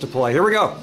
to play. Here we go.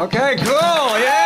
Okay, cool. Yeah.